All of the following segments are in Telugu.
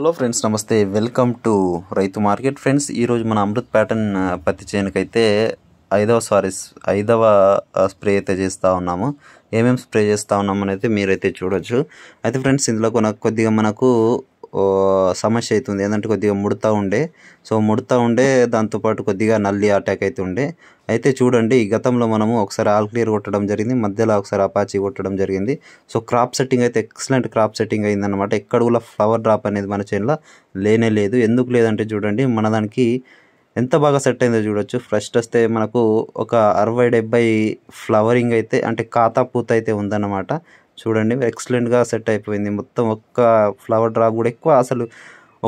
హలో ఫ్రెండ్స్ నమస్తే. వెల్కమ్ టు రైతు మార్కెట్ ఫ్రెండ్స్ ఈరోజు మన అమృత్ ప్యాటర్న్ పత్తి చేనుకైతే ఐదవ సారీ ఐదవ స్ప్రే అయితే చేస్తూ ఉన్నాము. ఏమేమి స్ప్రే చేస్తూ ఉన్నాము అనేది మీరైతే చూడొచ్చు. అయితే ఫ్రెండ్స్ ఇందులో కొన కొద్దిగా మనకు సమస్య అవుతుంది. ఏంటంటే కొద్దిగా ముడతా ఉండే. సో ముడతా ఉండే దాంతోపాటు కొద్దిగా నల్లి అటాక్ అయితే ఉండే. అయితే చూడండి ఈ గతంలో మనము ఒకసారి ఆల్ క్లియర్ కొట్టడం జరిగింది. మధ్యలో ఒకసారి అపాచీ కొట్టడం జరిగింది. సో క్రాప్ సెట్టింగ్ అయితే ఎక్సలెంట్ క్రాప్ సెట్టింగ్ అయిందనమాట ఎక్కడ కూడా ఫ్లవర్ డ్రాప్ అనేది మన చేనులో లేనే లేదు. ఎందుకు లేదంటే చూడండి మన దానికి ఎంత బాగా సెట్ అయిందో చూడొచ్చు. ఫస్ట్ వస్తే మనకు ఒక అరవై డెబ్బై ఫ్లవరింగ్ అయితే అంటే కాతా పూత అయితే ఉందన్నమాట. చూడండి ఎక్సలెంట్గా సెట్ అయిపోయింది. మొత్తం ఒక్క ఫ్లవర్ డ్రాప్ కూడా ఎక్కువ. అసలు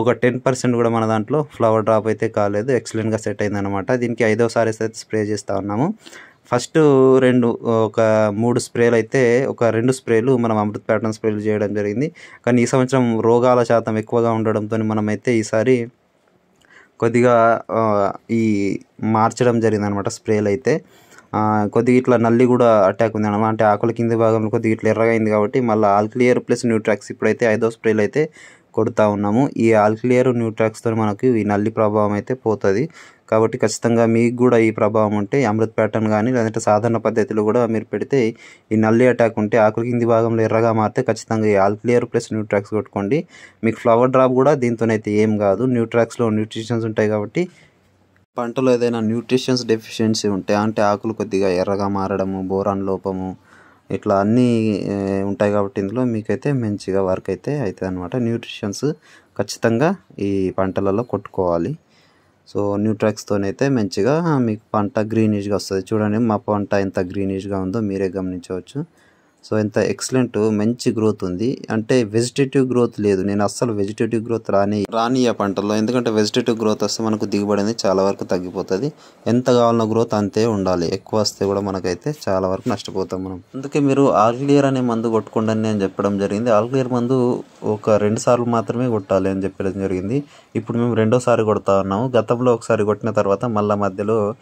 ఒక టెన్ పర్సెంట్ కూడా మన దాంట్లో ఫ్లవర్ డ్రాప్ అయితే కాలేదు. ఎక్సలెంట్గా సెట్ అయిందనమాట దీనికి ఐదోసారి అయితే స్ప్రే చేస్తూ ఉన్నాము. ఫస్ట్ రెండు ఒక మూడు స్ప్రేలు అయితే ఒక రెండు స్ప్రేలు మనం అమృత్ ప్యాటర్న్ స్ప్రేలు చేయడం జరిగింది. కానీ ఈ సంవత్సరం రోగాల శాతం ఎక్కువగా ఉండడంతో మనమైతే ఈసారి కొద్దిగా ఈ మార్చడం జరిగింది అనమాట స్ప్రేలు అయితే. కొద్దిగా ఇట్లా నల్లి కూడా అటాక్ ఉంది అనమాట అంటే ఆకుల కింది భాగంలో కొద్దిగా ఇట్లా ఎర్రగా అయింది కాబట్టి మళ్ళీ ఆల్ క్లియర్ ప్లస్ న్యూట్రాక్స్ ఇప్పుడైతే ఐదో స్ప్రేలు అయితే కొడుతూ ఉన్నాము. ఈ ఆల్ క్లియర్ న్యూట్రాక్స్తో మనకి ఈ నల్లి ప్రభావం అయితే పోతుంది. కాబట్టి ఖచ్చితంగా మీకు కూడా ఈ ప్రభావం ఉంటే అమృత్ ప్యాటర్న్ కానీ లేదంటే సాధారణ పద్ధతిలో కూడా మీరు పెడితే ఈ నల్లి అటాక్ ఉంటే ఆకుల కింది భాగంలో ఎర్రగా మారితే ఖచ్చితంగా ఈ ఆల్ క్లియర్ ప్లస్ న్యూట్రాక్స్ కొట్టుకోండి. మీకు ఫ్లవర్ డ్రాప్ కూడా దీంతోనైతే ఏం కాదు. న్యూట్రాక్స్లో న్యూట్రిషన్స్ ఉంటాయి కాబట్టి పంటలో ఏదైనా న్యూట్రిషన్స్ డెఫిషియన్సీ ఉంటే అంటే ఆకులు కొద్దిగా ఎర్రగా మారడము బోరాన్ లోపము ఇట్లా అన్నీ ఉంటాయి కాబట్టి ఇందులో మీకైతే మంచిగా వర్క్ అయితే అవుతుంది అనమాట న్యూట్రిషన్స్ ఖచ్చితంగా ఈ పంటలలో కొట్టుకోవాలి. సో న్యూట్రాక్స్తోనైతే మంచిగా మీకు పంట గ్రీనిష్గా వస్తుంది. చూడండి మా పంట ఎంత గ్రీనిష్గా ఉందో మీరే గమనించవచ్చు. సో ఎంత ఎక్సలెంట్ మంచి గ్రోత్ ఉంది. అంటే వెజిటేటివ్ గ్రోత్ లేదు. నేను అస్సలు వెజిటేటివ్ గ్రోత్ రాని రాని ఆ పంటలో ఎందుకంటే వెజిటేటివ్ గ్రోత్ వస్తే మనకు దిగుబడి అనేది చాలా వరకు తగ్గిపోతుంది. ఎంత కావాలన్న గ్రోత్ అంతే ఉండాలి. ఎక్కువ వస్తే కూడా మనకైతే చాలా వరకు నష్టపోతాం మనం. అందుకే మీరు ఆల్క్లియర్ అనే మందు కొట్టుకోండి అని నేను చెప్పడం జరిగింది. ఆల్క్లియర్ మందు ఒక రెండు సార్లు మాత్రమే కొట్టాలి అని చెప్పడం జరిగింది. ఇప్పుడు మేము రెండోసారి కొడతా ఉన్నాము. గతంలో ఒకసారి కొట్టిన తర్వాత మళ్ళీ మధ్యలో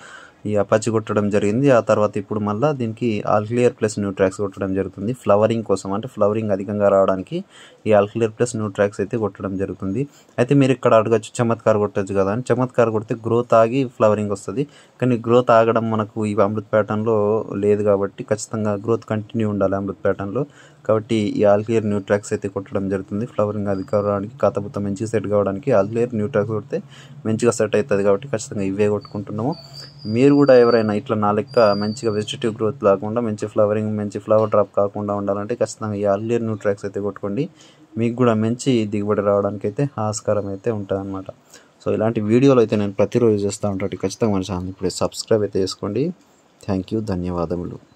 ఈ అపాచి కొట్టడం జరిగింది. ఆ తర్వాత ఇప్పుడు మళ్ళీ దీనికి ఆల్క్లియర్ ప్లస్ న్యూట్రాక్స్ కొట్టడం జరుగుతుంది. ఫ్లవరింగ్ కోసం అంటే ఫ్లవరింగ్ అధికంగా రావడానికి ఈ ఆల్క్లియర్ ప్లస్ న్యూట్రాక్స్ అయితే కొట్టడం జరుగుతుంది. అయితే మీరు ఇక్కడ అడగచ్చు చమత్కార్ కొట్టచ్చు కదా అని. చమత్కార్ కొడితే గ్రోత్ ఆగి ఫ్లవరింగ్ వస్తుంది. కానీ గ్రోత్ ఆగడం మనకు ఈ అమృత్ ప్యాటర్న్లో లేదు కాబట్టి ఖచ్చితంగా గ్రోత్ కంటిన్యూ ఉండాలి అమృత్ ప్యాటర్న్లో కాబట్టి ఈ ఆల్క్లియర్ న్యూట్రాక్స్ అయితే కొట్టడం జరుగుతుంది. ఫ్లవరింగ్ అది కావడానికి కాతపుత మంచిగా సెట్ కావడానికి ఆల్క్లియర్ న్యూట్రాక్స్ కొడితే మంచిగా సెట్ అవుతుంది కాబట్టి ఖచ్చితంగా ఇవే కొట్టుకుంటున్నాము. మీరు కూడా ఎవరైనా ఇట్లా నా లెక్క మంచిగా వెజిటేటివ్ గ్రోత్ లేకుండా మంచి ఫ్లవరింగ్ మంచి ఫ్లవర్ డ్రాప్ కాకుండా ఉండాలంటే ఖచ్చితంగా ఈ ఆల్క్లియర్ న్యూట్రాక్స్ అయితే కొట్టుకోండి. మీకు కూడా మంచి దిగుబడి రావడానికి అయితే ఆస్కారం అయితే ఉంటుంది అనమాట సో ఇలాంటి వీడియోలు అయితే నేను ప్రతిరోజు చేస్తూ ఉంటాను ఖచ్చితంగా మన ఛానల్ ఇప్పుడు సబ్స్క్రైబ్ అయితే చేసుకోండి. థ్యాంక్ యూ ధన్యవాదములు.